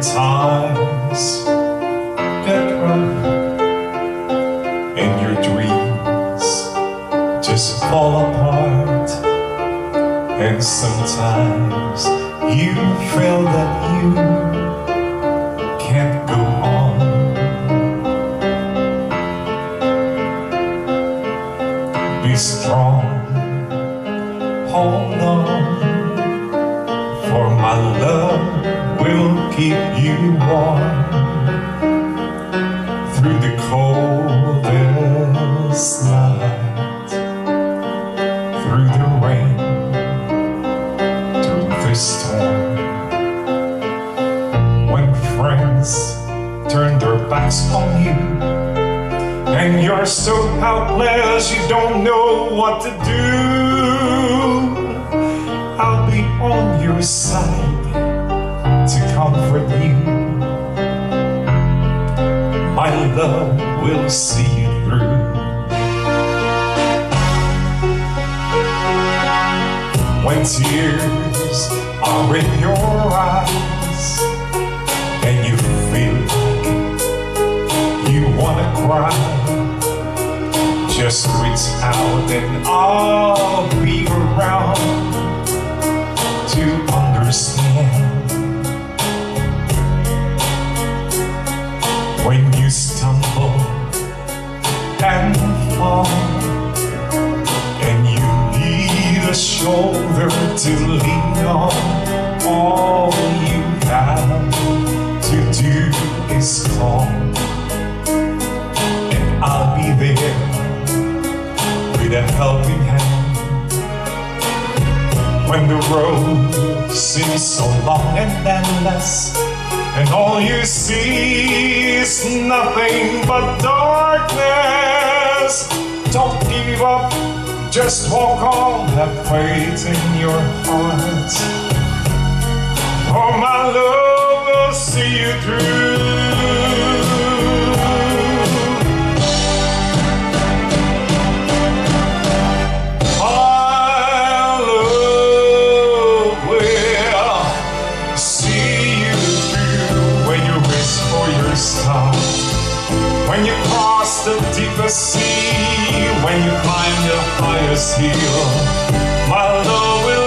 times get run and your dreams just fall apart. And sometimes you feel that you can't go on. Be strong. Hold keep you warm through the coldest night, through the rain, through the storm. When friends turn their backs on you, and you're so helpless you don't know what to do, I'll be on your side comfort you. My love will see you through. When tears are in your eyes and you feel like you wanna cry, just reach out and I'll be around to understand. Shoulder to lean on all you have to do is call and I'll be there with a helping hand when the road seems so long and endless and all you see is nothing but darkness. Don't give up, just walk on, have faith in your heart. For my love will see you through. You cross the deepest sea, when you climb the highest hill, my love